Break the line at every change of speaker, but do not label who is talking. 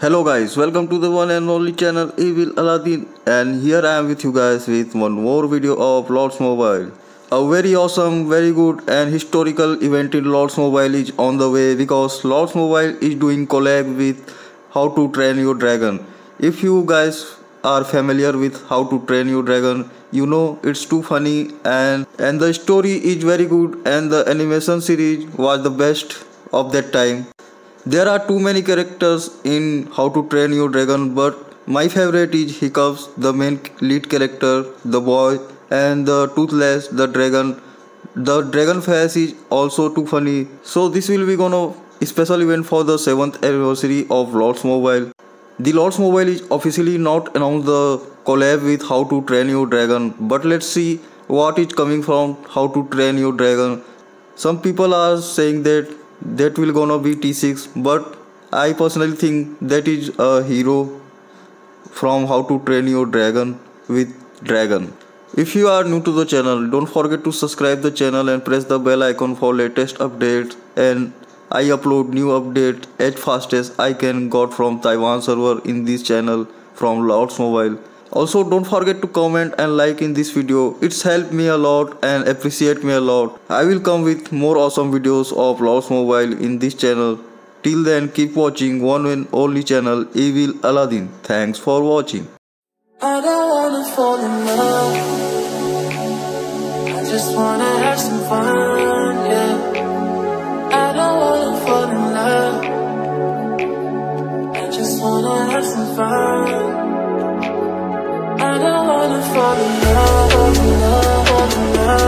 Hello guys, welcome to the one and only channel Evil Aladdin and here I am with you guys with one more video of Lords Mobile. A very awesome, very good and historical event in Lords Mobile is on the way because Lords Mobile is doing collab with How to Train Your Dragon. If you guys are familiar with How to Train Your Dragon, you know it's too funny and and the story is very good and the animation series was the best of that time. There are too many characters in How to Train Your Dragon, but my favorite is Hiccups, the main lead character, the boy, and the Toothless, the dragon. The dragon face is also too funny. So this will be gonna special event for the 7th anniversary of Lords Mobile. The Lords Mobile is officially not announced the collab with How to Train Your Dragon, but let's see what is coming from How to Train Your Dragon. Some people are saying that that will gonna be T6 but I personally think that is a hero from how to train your dragon with dragon. If you are new to the channel don't forget to subscribe the channel and press the bell icon for latest updates and I upload new update as fast as I can got from Taiwan server in this channel from Lords Mobile. Also don't forget to comment and like in this video. It's helped me a lot and appreciate me a lot. I will come with more awesome videos of Lords Mobile in this channel. Till then keep watching one and only channel Evil Aladdin. Thanks for watching.
I don't wanna fall in love. I just wanna have some fun, yeah. I don't wanna fall in love. I just wanna have some fun. Wanna fall in love, love, love, love.